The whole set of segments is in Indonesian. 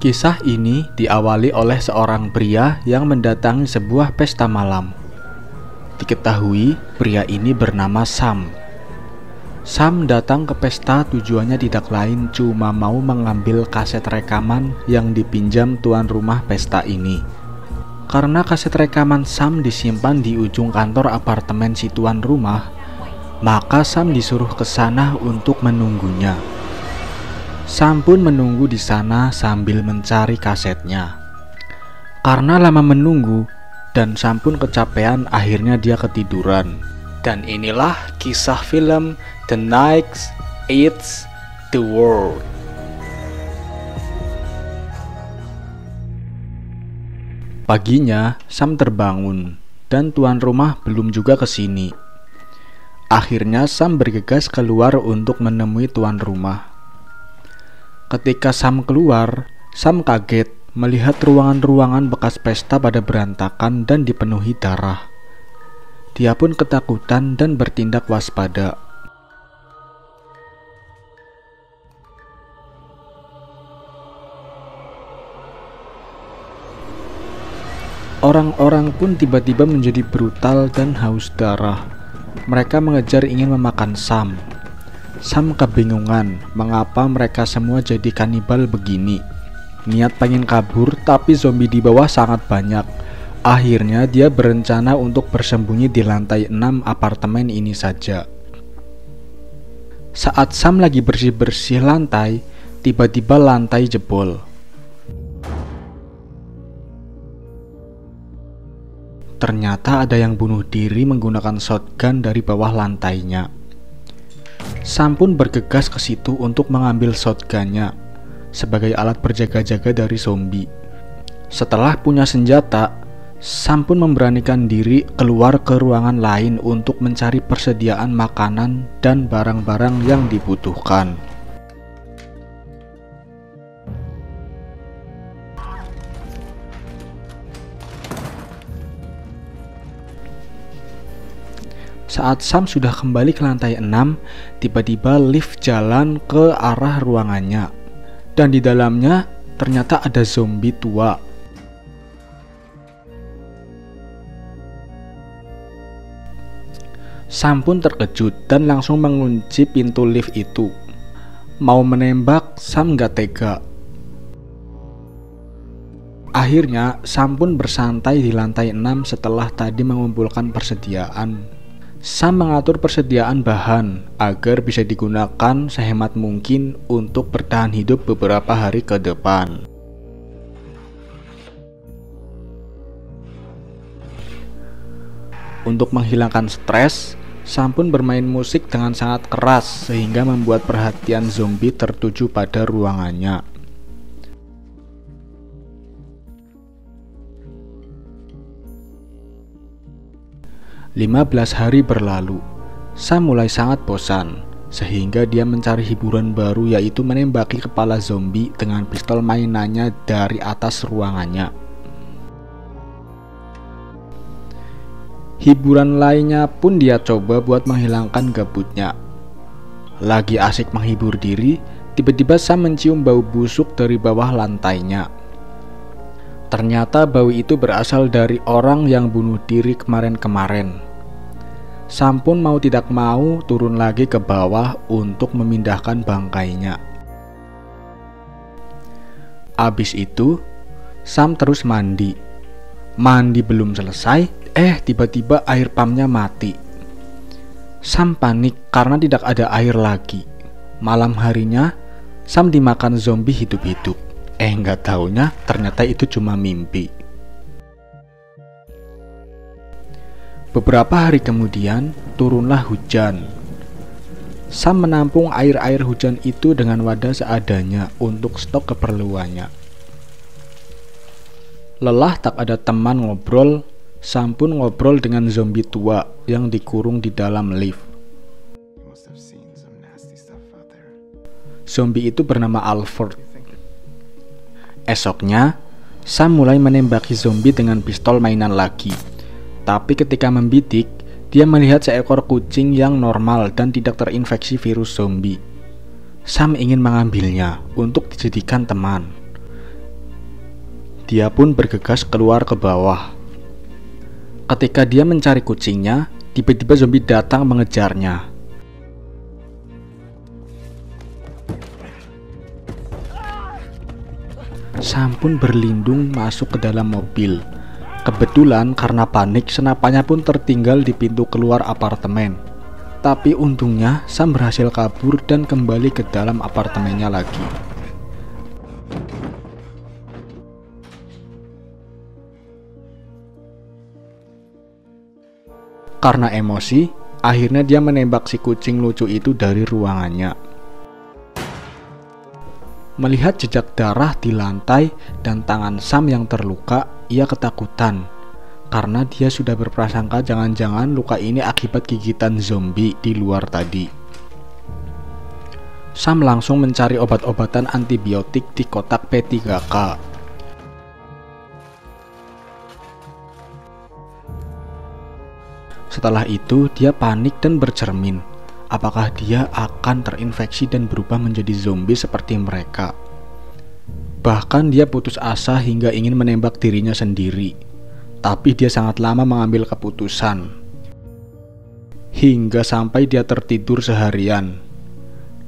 Kisah ini diawali oleh seorang pria yang mendatangi sebuah pesta malam. Diketahui pria ini bernama Sam. Sam datang ke pesta tujuannya tidak lain cuma mau mengambil kaset rekaman yang dipinjam tuan rumah pesta ini. Karena kaset rekaman Sam disimpan di ujung kantor apartemen si tuan rumah, maka Sam disuruh ke sana untuk menunggunya. Sam pun menunggu di sana sambil mencari kasetnya. Karena lama menunggu dan Sam pun kecapean, akhirnya dia ketiduran. Dan inilah kisah film The Night Eats the World. Paginya, Sam terbangun dan tuan rumah belum juga ke sini. Akhirnya Sam bergegas keluar untuk menemui tuan rumah. Ketika Sam keluar, Sam kaget melihat ruangan-ruangan bekas pesta pada berantakan dan dipenuhi darah. Dia pun ketakutan dan bertindak waspada. Orang-orang pun tiba-tiba menjadi brutal dan haus darah. Mereka mengejar ingin memakan Sam, Sam kebingungan mengapa mereka semua jadi kanibal begini. Niat pengen kabur tapi zombie di bawah sangat banyak. Akhirnya dia berencana untuk bersembunyi di lantai 6 apartemen ini saja. Saat Sam lagi bersih-bersih lantai, tiba-tiba lantai jebol. Ternyata ada yang bunuh diri menggunakan shotgun dari bawah lantainya. Sam pun bergegas ke situ untuk mengambil shotgunnya sebagai alat berjaga-jaga dari zombie. Setelah punya senjata, Sam pun memberanikan diri keluar ke ruangan lain untuk mencari persediaan makanan dan barang-barang yang dibutuhkan. Saat Sam sudah kembali ke lantai 6, tiba-tiba lift jalan ke arah ruangannya. Dan di dalamnya ternyata ada zombie tua. Sam pun terkejut dan langsung mengunci pintu lift itu. Mau menembak, Sam gak tega. Akhirnya, Sam pun bersantai di lantai 6 setelah tadi mengumpulkan persediaan Sam mengatur persediaan bahan agar bisa digunakan sehemat mungkin untuk bertahan hidup beberapa hari ke depan. Untuk menghilangkan stres, Sam pun bermain musik dengan sangat keras sehingga membuat perhatian zombie tertuju pada ruangannya. 15 hari berlalu, Sam mulai sangat bosan, sehingga dia mencari hiburan baru yaitu menembaki kepala zombie dengan pistol mainannya dari atas ruangannya. Hiburan lainnya pun dia coba buat menghilangkan gabutnya. Lagi asik menghibur diri, tiba-tiba Sam mencium bau busuk dari bawah lantainya. Ternyata bau itu berasal dari orang yang bunuh diri kemarin-kemarin. Sam pun mau tidak mau turun lagi ke bawah untuk memindahkan bangkainya. Abis itu, Sam terus mandi. Mandi belum selesai, eh tiba-tiba air pumpnya mati. Sam panik karena tidak ada air lagi. Malam harinya, Sam dimakan zombie hidup-hidup. Eh nggak taunya ternyata itu cuma mimpi. Beberapa hari kemudian turunlah hujan. Sam menampung air-air hujan itu dengan wadah seadanya untuk stok keperluannya. Lelah tak ada teman ngobrol, Sam pun ngobrol dengan zombie tua yang dikurung di dalam lift. Zombie itu bernama Alfred Esoknya, Sam mulai menembaki zombie dengan pistol mainan lagi. Tapi ketika membidik, dia melihat seekor kucing yang normal dan tidak terinfeksi virus zombie. Sam ingin mengambilnya untuk dijadikan teman. dia pun bergegas keluar ke bawah. Ketika dia mencari kucingnya, tiba-tiba zombie datang mengejarnya. Sam pun berlindung masuk ke dalam mobil. Kebetulan karena panik, senapannya pun tertinggal di pintu keluar apartemen. Tapi untungnya Sam berhasil kabur dan kembali ke dalam apartemennya lagi. Karena emosi, akhirnya dia menembak si kucing lucu itu dari ruangannya. Melihat jejak darah di lantai dan tangan Sam yang terluka, ia ketakutan karena dia sudah berprasangka jangan-jangan luka ini akibat gigitan zombie di luar tadi. Sam langsung mencari obat-obatan antibiotik di kotak P3K. Setelah itu, dia panik dan bercermin apakah dia akan terinfeksi dan berubah menjadi zombie seperti mereka. Bahkan dia putus asa hingga ingin menembak dirinya sendiri, tapi dia sangat lama mengambil keputusan. Hingga sampai dia tertidur seharian.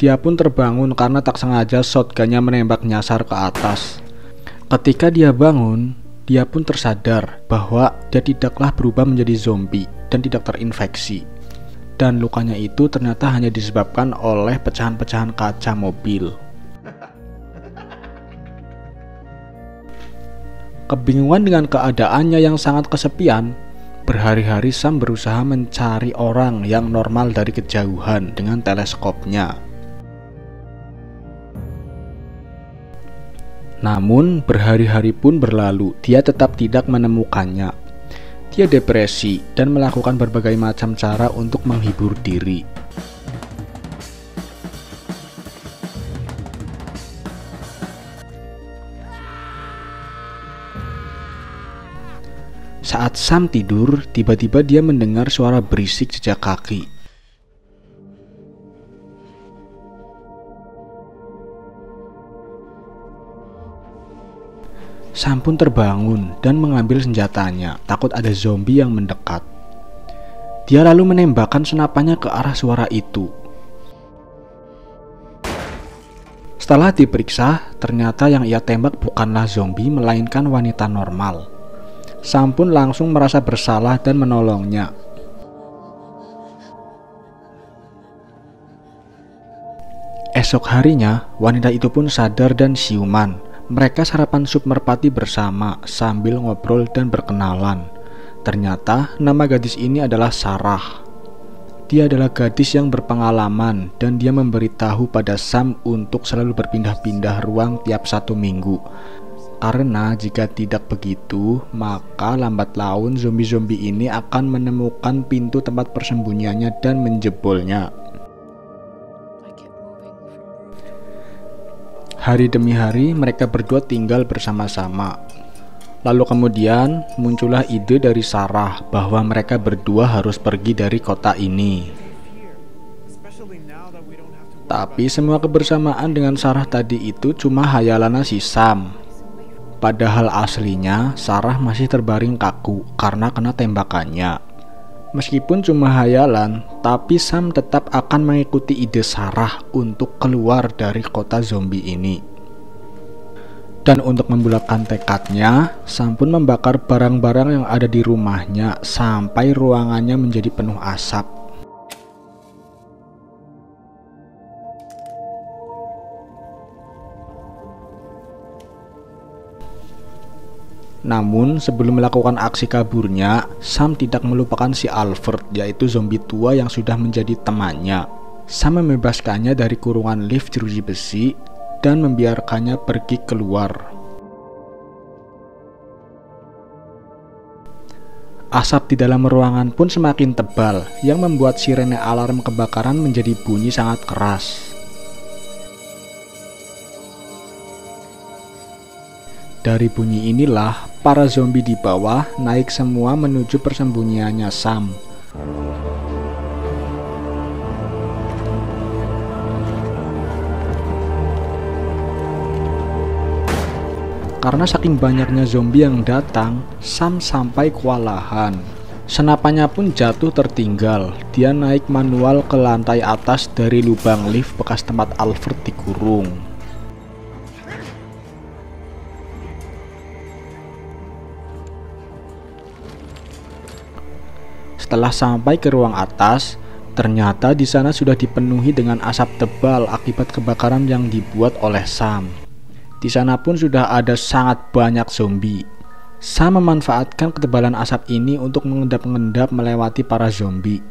Dia pun terbangun karena tak sengaja shotgunnya menembak nyasar ke atas. Ketika dia bangun, dia pun tersadar bahwa dia tidaklah berubah menjadi zombie dan tidak terinfeksi dan lukanya itu ternyata hanya disebabkan oleh pecahan-pecahan kaca mobil. Kebingungan dengan keadaannya yang sangat kesepian, berhari-hari Sam berusaha mencari orang yang normal dari kejauhan dengan teleskopnya. Namun, berhari-hari pun berlalu, dia tetap tidak menemukannya. Dia depresi dan melakukan berbagai macam cara untuk menghibur diri. Saat Sam tidur, tiba-tiba dia mendengar suara berisik jejak kaki. Sam pun terbangun dan mengambil senjatanya, takut ada zombie yang mendekat. Dia lalu menembakkan senapannya ke arah suara itu. Setelah diperiksa, ternyata yang ia tembak bukanlah zombie melainkan wanita normal. Sam pun langsung merasa bersalah dan menolongnya. Esok harinya, wanita itu pun sadar dan siuman. Mereka sarapan sup merpati bersama sambil ngobrol dan berkenalan. Ternyata nama gadis ini adalah Sarah. Dia adalah gadis yang berpengalaman dan dia memberitahu pada Sam untuk selalu berpindah-pindah ruang tiap satu minggu. Karena jika tidak begitu, maka lambat laun zombie-zombie ini akan menemukan pintu tempat persembunyiannya dan menjebolnya. Hari demi hari mereka berdua tinggal bersama-sama. Lalu kemudian muncullah ide dari Sarah bahwa mereka berdua harus pergi dari kota ini. Tapi semua kebersamaan dengan Sarah tadi itu cuma hayalan si Sam. Padahal aslinya Sarah masih terbaring kaku karena kena tembakannya. Meskipun cuma hayalan, tapi Sam tetap akan mengikuti ide Sarah untuk keluar dari kota zombie ini. Dan untuk membulatkan tekadnya, Sam pun membakar barang-barang yang ada di rumahnya sampai ruangannya menjadi penuh asap. Namun, sebelum melakukan aksi kaburnya, Sam tidak melupakan si Alfred, yaitu zombie tua yang sudah menjadi temannya. Sam membebaskannya dari kurungan lift jeruji besi dan membiarkannya pergi keluar. Asap di dalam ruangan pun semakin tebal, yang membuat sirene alarm kebakaran menjadi bunyi sangat keras. Dari bunyi inilah, para zombie di bawah naik semua menuju persembunyiannya Sam. Karena saking banyaknya zombie yang datang, Sam sampai kewalahan. Senapannya pun jatuh tertinggal. Dia naik manual ke lantai atas dari lubang lift bekas tempat Alfred dikurung. Setelah sampai ke ruang atas, ternyata di sana sudah dipenuhi dengan asap tebal akibat kebakaran yang dibuat oleh Sam. Di sana pun sudah ada sangat banyak zombie. Sam memanfaatkan ketebalan asap ini untuk mengendap-endap melewati para zombie.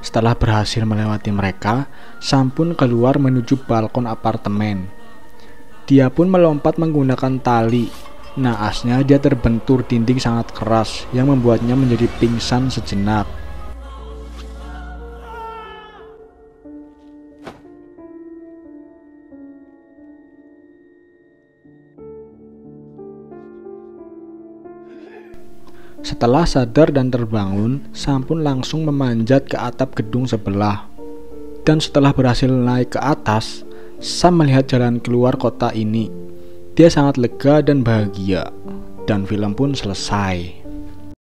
Setelah berhasil melewati mereka, Sam pun keluar menuju balkon apartemen. Dia pun melompat menggunakan tali. Naasnya dia terbentur dinding sangat keras yang membuatnya menjadi pingsan sejenak. Setelah sadar dan terbangun, Sam pun langsung memanjat ke atap gedung sebelah. Dan setelah berhasil naik ke atas, Sam melihat jalan keluar kota ini. Dia sangat lega dan bahagia. Dan film pun selesai.